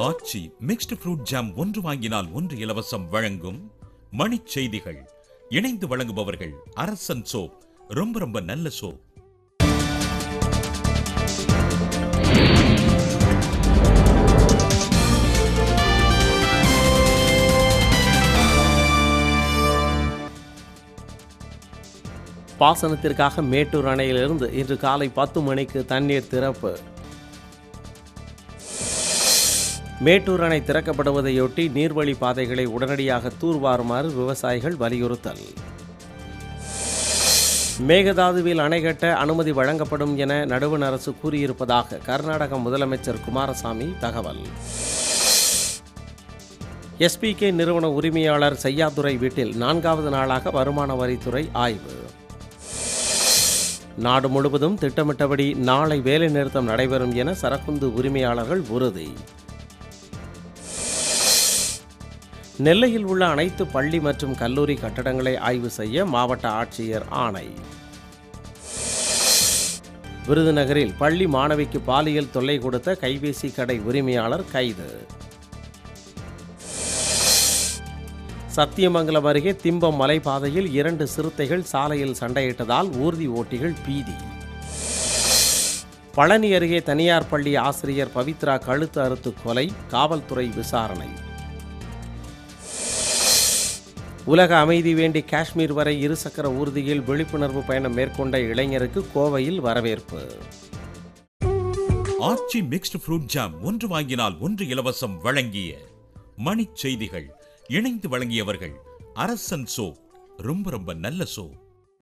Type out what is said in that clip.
ஆச்சி mixed fruit jam ஒன்று வாங்கினால் ஒன்று இலவசம் வழங்கும் மணிச் செய்திகள். இணைந்து வழங்குபவர்கள் அரசன் சோப். ரொம்ப ரொம்ப நல்ல சோப். பாசனத்திற்காக மேட்டூர் அணையிலிருந்து இன்று காலை பத்து மணிக்கு தண்ணீர் திறப்பு. மேட்டூர் அணை திறக்கப்படுவதையொட்டி நீர்வழி பாதைகளை உடனடியாக தூர்வாருமாறு விவசாயிகள் வலியுறுத்தல். மேகதாதுவில் அணை கட்ட அனுமதி வழங்கப்படும் என நடுவண் அரசு கூறியிருப்பதாக கர்நாடக முதலமைச்சர் குமாரசாமி தகவல். எஸ்பிகே நிறுவன உரிமையாளர் செய்யாதுரை வீட்டில் நான்காவது நாளாக வருமான வரித்துறை ஆய்வு. நாடு முழுவதும் திட்டமிட்டபடி நாளை வேலைநிறுத்தம் நடைபெறும் என சரக்குந்து உரிமையாளர்கள் உறுதி. நெல்லையில் உள்ள அனைத்து பள்ளி மற்றும் கல்லூரி கட்டடங்களை ஆய்வு செய்ய மாவட்ட ஆட்சியர் ஆணை. விருதுநகரில் பள்ளி மாணவிக்கு பாலியல் தொல்லை கொடுத்த கைபேசி கடை உரிமையாளர் கைது. சத்தியமங்கலம் அருகே திம்பம் மலைப்பாதையில் இரண்டு சிறுத்தைகள் சாலையில் சண்டையிட்டதால் ஊர்தி ஓட்டிகள் பீதி. பழனி அருகே தனியார் பள்ளி ஆசிரியர் பவித்ரா கழுத்து அறுத்து கொலை காவல்துறை விசாரணை. உலக அமைதி வேண்டி காஷ்மீர் வரை இருசக்கர ஊர்தியில் விழிப்புணர்வு பயணம் மேற்கொண்ட இளைஞருக்கு கோவையில் வரவேற்பு. ஆச்சி மிக்ஸ்டு ஃப்ரூட் ஜாம் ஒன்று வாங்கினால் ஒன்று இலவசம் வழங்கிய மணிச் செய்திகள் இணைந்து வழங்கியவர்கள் அரசன் சோ ரொம்ப ரொம்ப நல்ல சோ